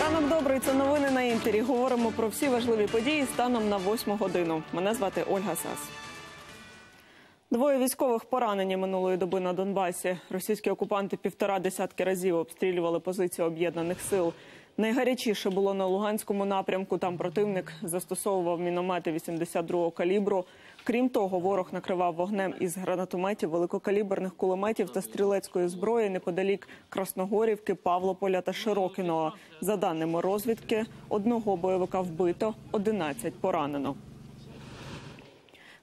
Ранок добрий. Це новини на інтері. Говоримо про всі важливі події станом на восьму годину. Мене звати Ольга Сас. Двоє військових поранені минулої доби на Донбасі. Російські окупанти півтора десятки разів обстрілювали позиції об'єднаних сил. Найгарячіше було на Луганському напрямку. Там противник застосовував міномети 82-го калібру. Крім того, ворог накривав вогнем із гранатометів, великокаліберних кулеметів та стрілецької зброї неподалік Красногорівки, Павлополя та Широкіного. За даними розвідки, одного бойовика вбито, 11 поранено.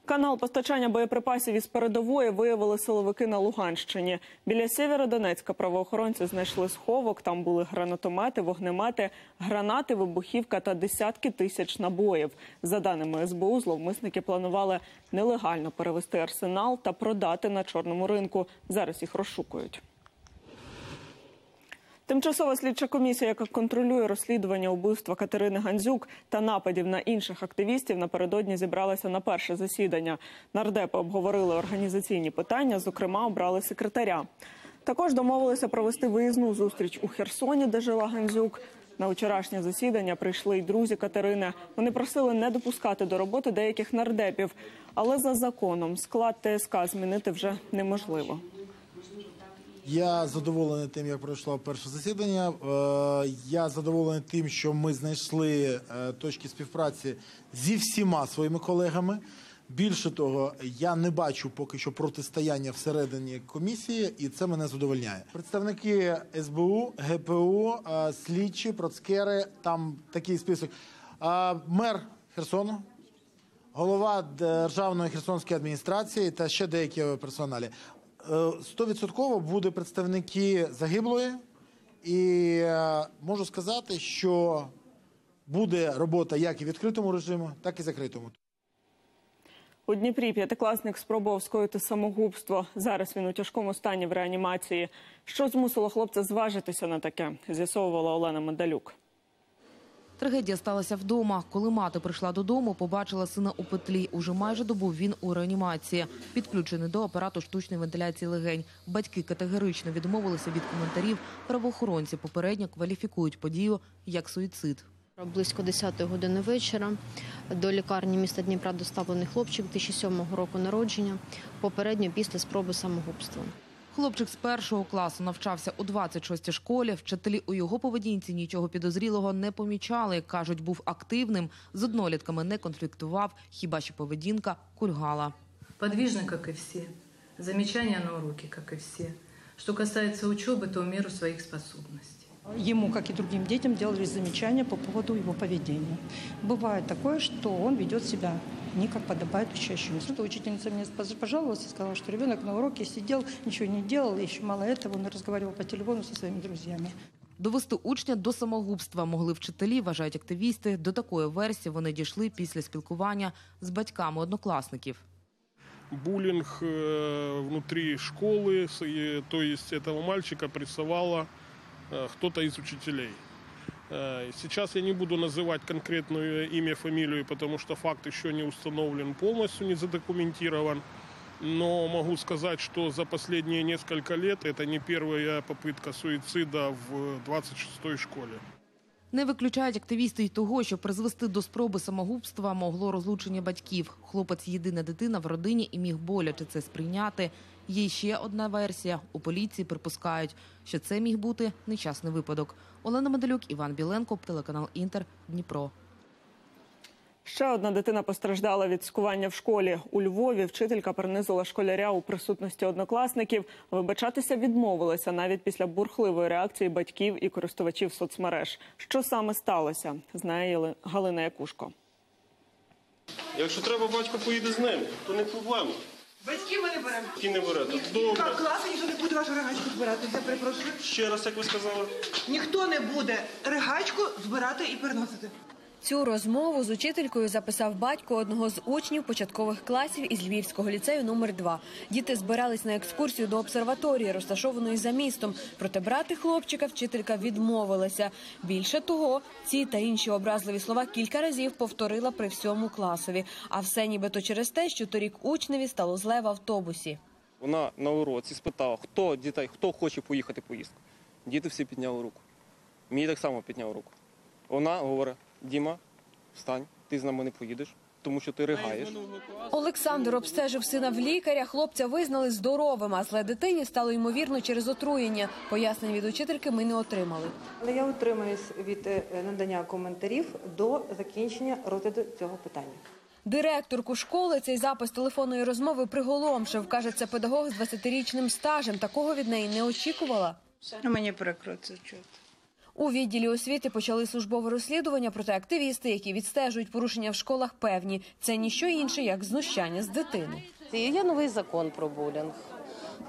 Канал постачання боєприпасів із передової виявили силовики на Луганщині. Біля Сєвєродонецька правоохоронці знайшли сховок. Там були гранатомети, вогнемети, гранати, вибухівка та десятки тисяч набоїв. За даними СБУ, зловмисники планували нелегально перевести арсенал та продати на чорному ринку. Зараз їх розшукують. Тимчасова слідча комісія, яка контролює розслідування убивства Катерини Гандзюк та нападів на інших активістів, напередодні зібралася на перше засідання. Нардепи обговорили організаційні питання, зокрема, обрали секретаря. Також домовилися провести виїзну зустріч у Херсоні, де жила Гандзюк. На вчорашнє засідання прийшли й друзі Катерини. Вони просили не допускати до роботи деяких нардепів, але за законом склад ТСК змінити вже неможливо. Я задоволений тим, як пройшло перше засідання. Е, Я задоволений тим, що ми знайшли е, точки співпраці зі всіма своїми колегами. Більше того, я не бачу поки що протистояння всередині комісії, і це мене задовольняє. Представники СБУ, ГПУ, е, слідчі, процкери, там такий список. Мер Херсону, голова Державної Херсонської адміністрації та ще деякі персоналі. Е, Стовідсотково буде представники загиблої, і е, можу сказати, що буде робота як і в відкритому режимі, так і закритому. У Дніпрі п'ятикласник спробував скоїти самогубство. Зараз він у тяжкому стані в реанімації. Що змусило хлопця зважитися на таке? З'ясовувала Олена Медалюк. Трагедія сталася вдома. Коли мати прийшла додому, побачила сина у петлі. Уже майже добу він у реанімації, підключений до апарату штучної вентиляції легень. Батьки категорично відмовилися від коментарів. Правоохоронці попередньо кваліфікують подію як суїцид. Близько 10 години вечора до лікарні міста Дніпра доставлений хлопчик 2007 року народження, попередньо після спроби самогубства. Хлопчик з першого класу навчався у 26-й школі. Вчителі у його поведінці нічого підозрілого не помічали. Кажуть, був активним, з однолітками не конфліктував, хіба що поведінка кульгала. Подвижный, як і всі, замічання на уроки, як і всі. Що касается учоби, то в міру своїх способностей. Ему, как и другим детям, делали замечания по поводу его поведения. Бывает такое, что он ведет себя не как подобает учащемуся. Что учительница мне пожаловалась и сказала, что ребенок на уроке сидел, ничего не делал, и еще мало этого, он разговаривал по телефону со своими друзьями. Довести учня до самогубства могли вчителі, вважають активісти. До такої версії вони дійшли після спілкування з батьками однокласників. буллинг э, внутри школы, с- и, то есть этого мальчика прессовало э, кто-то из учителей. Э, Сейчас я не буду называть конкретное имя, фамилию, потому что факт еще не установлен полностью, не задокументирован. Но могу сказать, что за последние несколько лет это не первая попытка суицида в 26-й школе. Не виключають активісти й того, що призвести до спроби самогубства могло розлучення батьків. Хлопець єдина дитина в родині і міг боляче це сприйняти. Є ще одна версія. У поліції припускають, що це міг бути нещасний випадок. Олена Медалюк, Іван Біленко, телеканал Інтер, Дніпро. Ще одна дитина постраждала від скування в школі. У Львові вчителька принизила школяря у присутності однокласників. Вибачатися відмовилася навіть після бурхливої реакції батьків і користувачів соцмереж. Що саме сталося, знає Галина Якушко. Якщо треба, батько поїде з ним, то не проблема. Батьків ми не беремо. Ті не берете. Ніхто Добре. класи ніхто не буде вашу ригачку збирати. Я перепрошую. Ще раз, як ви сказали. Ніхто не буде ригачку збирати і переносити. Цю розмову з учителькою записав батько одного з учнів початкових класів із Львівського ліцею номер 2 Діти збирались на екскурсію до обсерваторії, розташованої за містом. Проте брати хлопчика вчителька відмовилася. Більше того, ці та інші образливі слова кілька разів повторила при всьому класові. А все нібито через те, що торік учневі стало зле в автобусі. Вона на уроці спитала, хто дітей, хто хоче поїхати поїздку. Діти всі підняли руку. Мій так само підняв руку. Вона говорить: Діма, встань, ти з нами не поїдеш, тому що ти ригаєш. Олександр обстежив сина в лікаря. Хлопця визнали здоровим, а зле дитині стало ймовірно через отруєння. Пояснень від учительки ми не отримали. Але я утримуюсь від е, надання коментарів до закінчення розгляду цього питання. Директорку школи цей запис телефонної розмови приголомшив. Каже, це педагог з 20-річним стажем. Такого від неї не очікувала. Мені прикро це чути. У відділі освіти почали службове розслідування, проте активісти, які відстежують порушення в школах, певні це ніщо інше, як знущання з дитини. Є новий закон про булінг.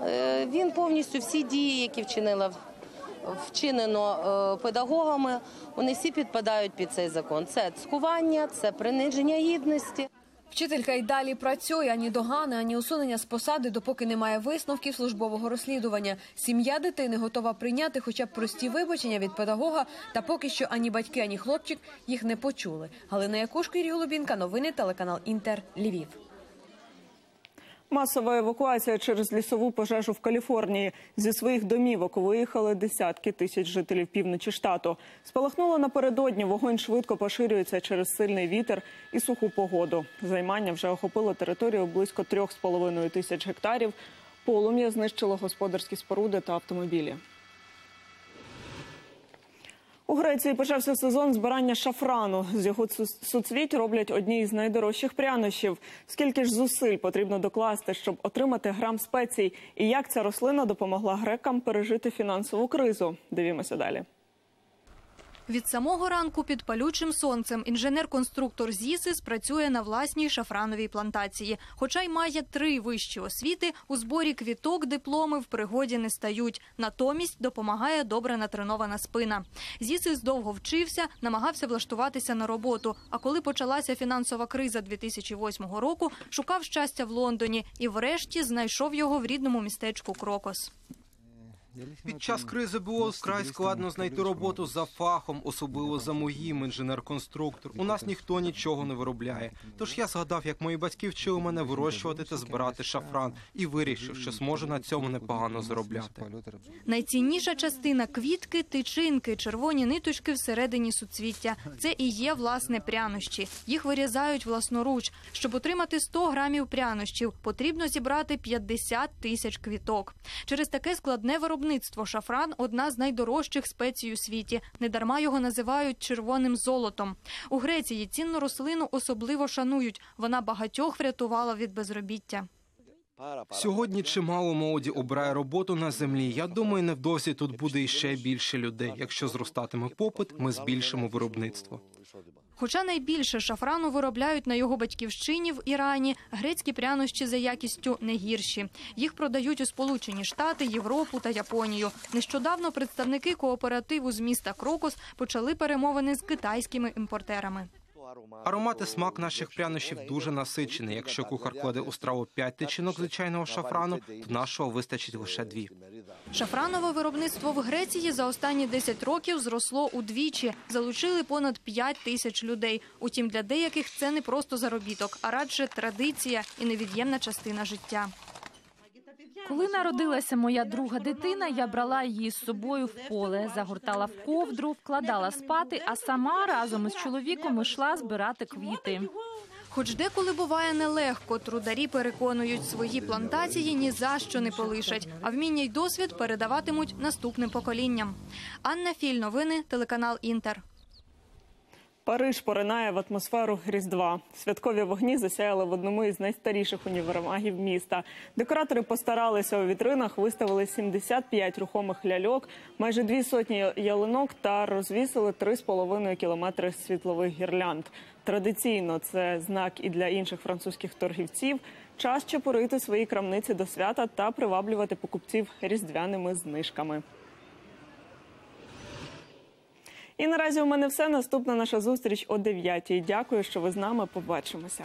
Е, Він повністю всі дії, які вчинила вчинено е, педагогами, вони всі підпадають під цей закон. Це цькування, це приниження гідності. Вчителька й далі працює ані догани, ані усунення з посади, допоки немає висновків службового розслідування. Сім'я дитини готова прийняти хоча б прості вибачення від педагога, та поки що ані батьки, ані хлопчик їх не почули. Галина Якушко, Ірій Голубінка, новини телеканал Інтер, Львів. Масова евакуація через лісову пожежу в Каліфорнії. Зі своїх домівок виїхали десятки тисяч жителів півночі штату. Спалахнуло напередодні. Вогонь швидко поширюється через сильний вітер і суху погоду. Займання вже охопило територію близько трьох з половиною тисяч гектарів. Полум'я знищило господарські споруди та автомобілі. Греції почався сезон збирання шафрану. З його суцвіть роблять одні із найдорожчих прянощів. Скільки ж зусиль потрібно докласти, щоб отримати грам спецій, і як ця рослина допомогла грекам пережити фінансову кризу? Дивімося далі. Від самого ранку під палючим сонцем інженер-конструктор ЗІСИС працює на власній шафрановій плантації. Хоча й має три вищі освіти, у зборі квіток дипломи в пригоді не стають. Натомість допомагає добре натренована спина. ЗІСИС довго вчився, намагався влаштуватися на роботу. А коли почалася фінансова криза 2008 року, шукав щастя в Лондоні і, врешті, знайшов його в рідному містечку Крокос. Під час кризи було вкрай складно знайти роботу за фахом, особливо за моїм інженер-конструктор. У нас ніхто нічого не виробляє. Тож я згадав, як мої батьки вчили мене вирощувати та збирати шафран, і вирішив, що зможу на цьому непогано заробляти. Найцінніша частина квітки тичинки, червоні ниточки всередині суцвіття. Це і є власне прянощі. Їх вирізають власноруч. Щоб отримати 100 грамів прянощів, потрібно зібрати 50 тисяч квіток. Через таке складне виробництво шафран одна з найдорожчих спецій у світі. Недарма його називають червоним золотом. У Греції цінну рослину особливо шанують. Вона багатьох врятувала від безробіття. Сьогодні чимало молоді обирає роботу на землі. Я думаю, невдовзі тут буде іще більше людей. Якщо зростатиме попит, ми збільшимо виробництво. Хоча найбільше шафрану виробляють на його батьківщині в Ірані, грецькі прянощі за якістю не гірші. Їх продають у Сполучені Штати, Європу та Японію. Нещодавно представники кооперативу з міста Крокос почали перемовини з китайськими імпортерами. Аромат і смак наших прянощів дуже насичений. Якщо кухар кладе у страву 5 тичинок звичайного шафрану, то нашого вистачить лише дві. Шафранове виробництво в Греції за останні 10 років зросло удвічі. Залучили понад 5 тисяч людей. Утім, для деяких це не просто заробіток, а радше традиція і невід'ємна частина життя. Коли народилася моя друга дитина, я брала її з собою в поле, загортала в ковдру, вкладала спати, а сама разом із чоловіком йшла збирати квіти. Хоч деколи буває нелегко, трударі переконують, свої плантації ні за що не полишать, а вміння й досвід передаватимуть наступним поколінням. Анна Філь, новини, телеканал Інтер. Париж поринає в атмосферу Різдва. Святкові вогні засяяли в одному із найстаріших універмагів міста. Декоратори постаралися у вітринах, виставили 75 рухомих ляльок, майже дві сотні ялинок та розвісили 3,5 кілометри світлових гірлянд. Традиційно це знак і для інших французьких торгівців. Час чепурити свої крамниці до свята та приваблювати покупців різдвяними знижками. І наразі у мене все. Наступна наша зустріч о 9 Дякую, що ви з нами. Побачимося.